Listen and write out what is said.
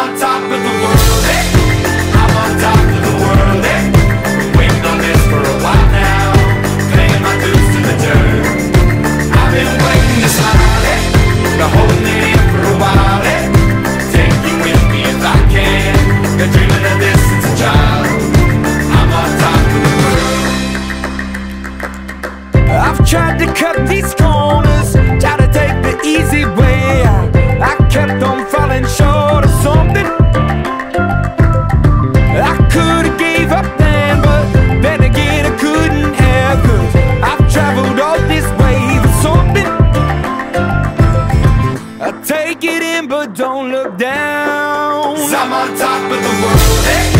on top of the world. Eh? I'm on top of the world, eh? Waiting on this for a while now, paying my dues to the dirt. I've been waiting to smile. Eh? Been holding it in for a while. Eh? Take you with me if I can. Been dreaming of this since a child. I'm on top of the world. I've tried to cut these corners. don't look down. I'm on top of the world. Hey.